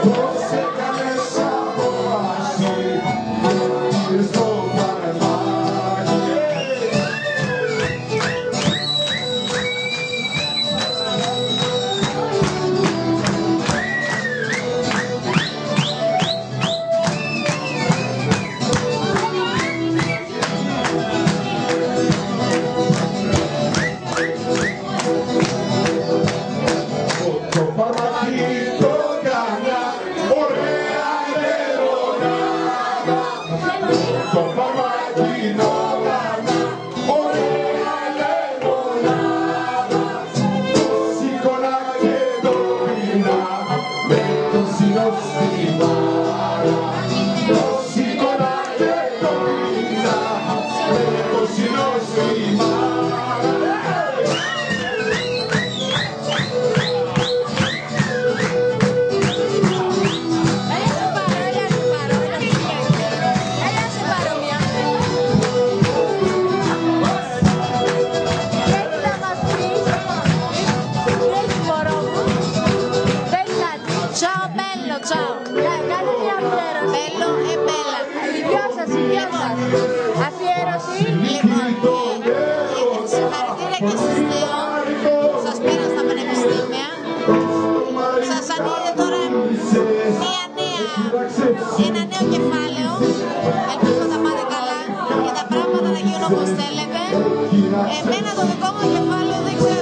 Você Bye-bye. Μπέλο Εμπέλα. Γεια σας, γεια σας. Αφιέρωση. Λοιπόν, ε, ε, ε, συγχαρητήρια και στους δύο. Σας πήρα στα πανεπιστήμια. Σας ανοίγει τώρα μια νέα, ένα νέο κεφάλαιο. Ελπίζω τα πάτε καλά και τα πράγματα να γίνουν όπως θέλετε. Εμένα το δικό μου κεφάλαιο δεν ξέρω.